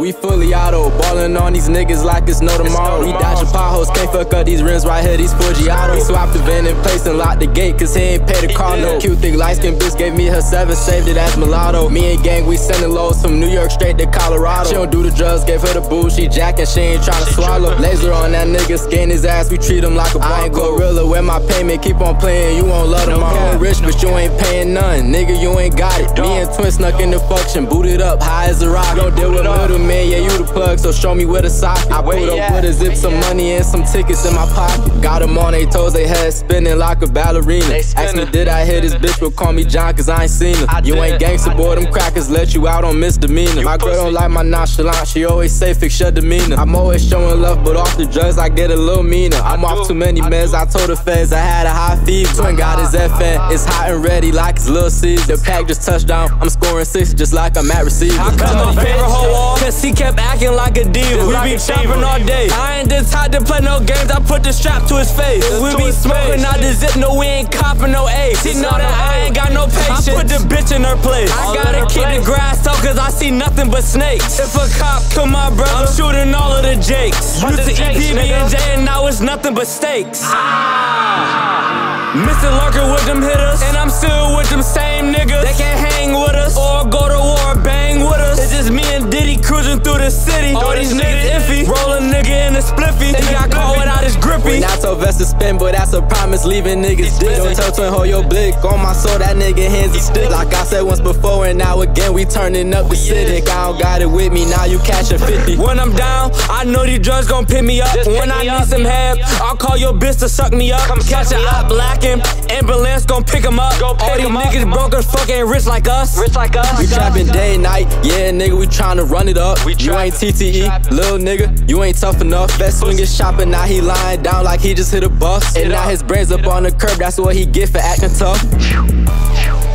We fully auto, ballin' on these niggas like it's no tomorrow. We dodging potholes, can't fuck up these rims right here, these Forgiato. We swapped the van in place and locked the gate, cause he ain't pay the car no. Cute thick light skin bitch gave me her seven, saved it as mulatto. Me and gang, we sending loads from New York straight to Colorado. She don't do the drugs, gave her the boo, she jacking, she ain't tryna swallow. Laser on that nigga, skin his ass, we treat him like a I ain't gorilla, where my payment, keep on playing, you won't love them. I'm rich, but you ain't paying none, nigga, you ain't got it. Me and Twin snuck in the function, booted up, high as a rock. Don't deal with middleman, yeah, you the plug, so show me where the socket. I put up with a zip, some money and some tickets in my pocket. Got them on they toes, they head spinning like a ballerina. Ask me, did I hit this bitch, but call me John, cause I ain't seen her. You ain't gangster, boy, them crackers let you out on misdemeanor. My girl don't like my nonchalant, she always say fix your demeanor. I'm always showing love, but off the drugs, I get a little meaner. I'm off too many meds, I told the feds I had a high fever. Twin got his FN, it's hot and ready like it's Little Caesar. The pack just touched down, I'm scoring six just like I'm at receiver. I cut my favorite hoe off, cause he kept acting like a diva. We be chopping all day. I ain't the type to play no games, I put the strap to his face. We be smoking out the zip, no, we ain't copping no ace. He know that I ain't got no patience. I put the bitch in her place. I gotta keep the grass up, cause I see nothing but snakes. If a cop come my brother, I'm shooting all of the jakes. Used to eat PB and J, and now it's nothing but steaks. Ah. Mr. Lurker with them hitters, and I'm still with them same niggas. They can't hang with us or go to war, bang with us. It's just me and Diddy cruising through the city. All these niggas iffy, roll a nigga in a spliffy. Vest to spin, but that's a promise, leaving niggas dick. Don't tell twin, hold your blick. On my soul, that nigga hands a stick. Like I said once before, and now again, we turning up the city. I don't got it with me, now you catch a 50. When I'm down, I know these drugs gon' pick me up. when I need some help, I'll call your bitch to suck me up. Catch a up, black him, ambulance gon' pick him up. Go All these niggas broke as fuck ain't rich like us. Rich like us. We trapping day and night, yeah, nigga, we tryna run it up. You ain't TTE, little nigga, you ain't tough enough. Best swing is shopping, now he lying down like he just hit the bus. And now his brains up on the curb, that's what he get for acting tough.